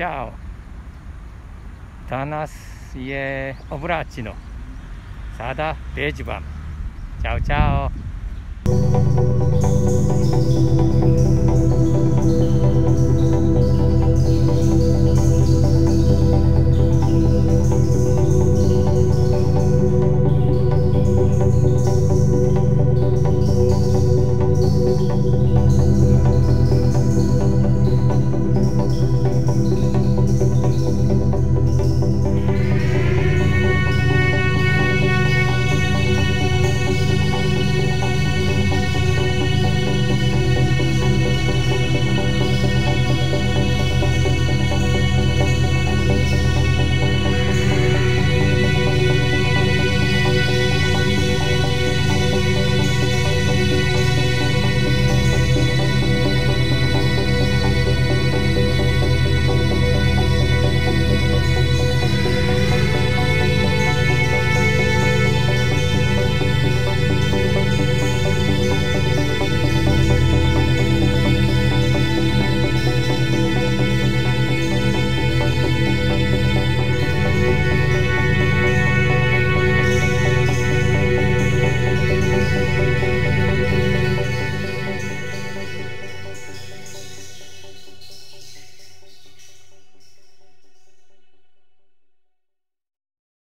ciao. Do nas je obraćeno. Sada vježbam. Ćao, čao.